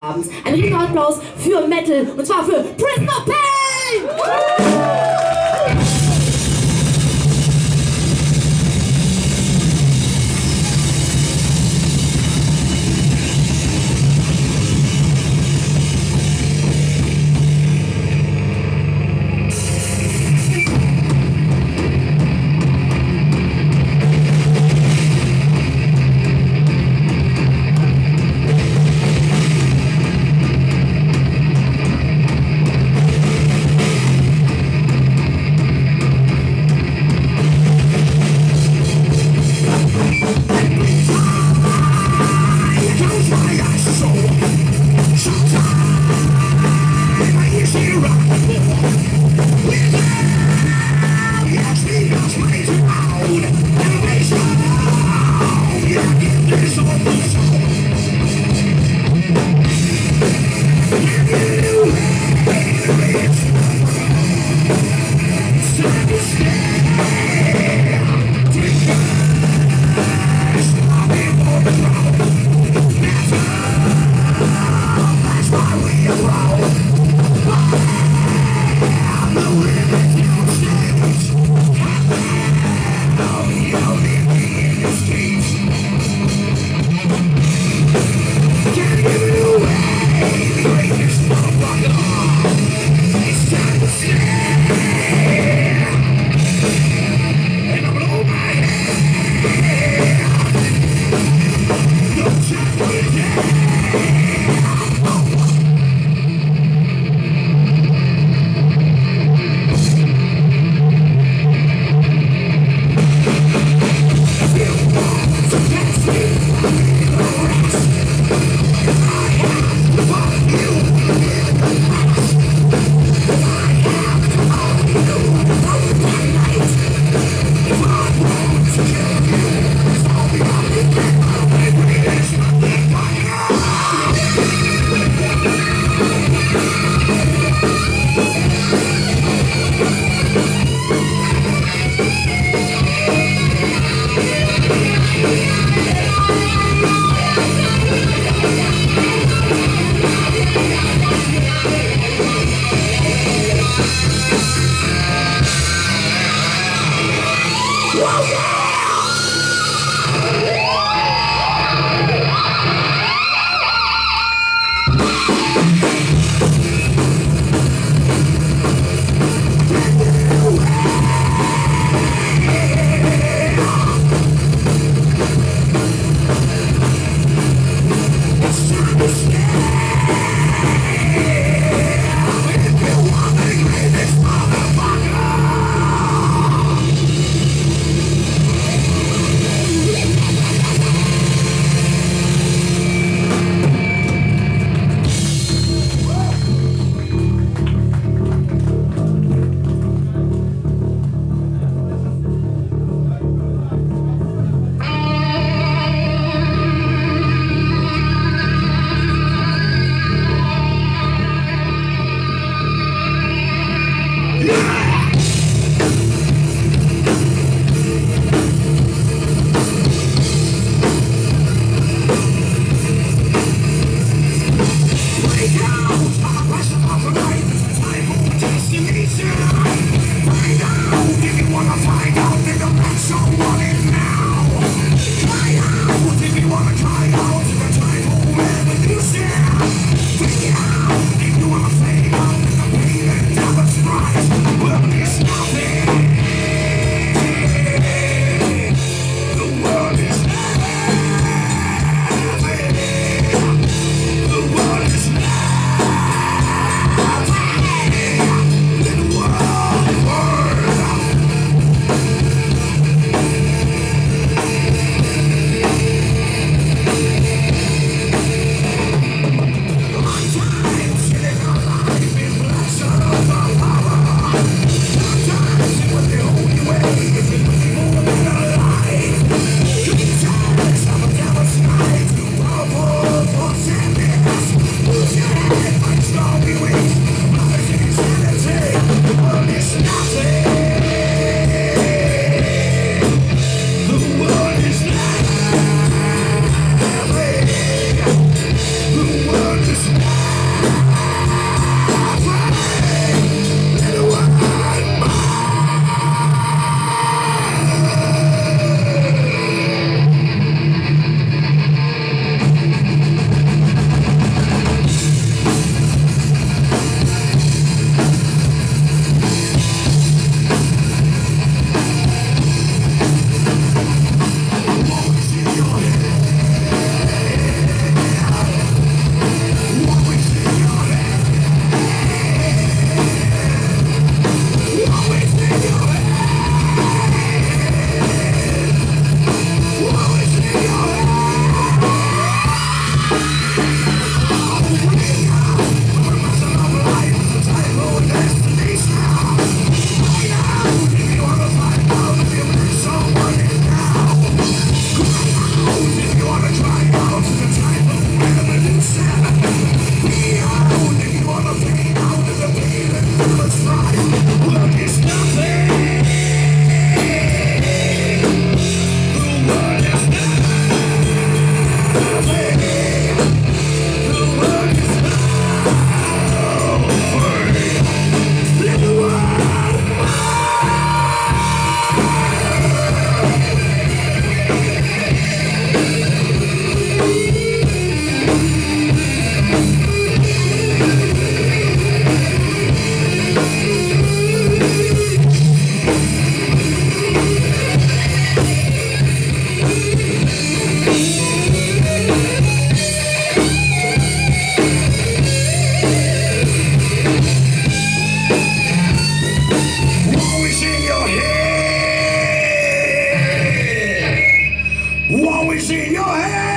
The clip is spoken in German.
Abends. Ein riesiger Applaus für Metal und zwar für Prisoner Pain! we see your hand.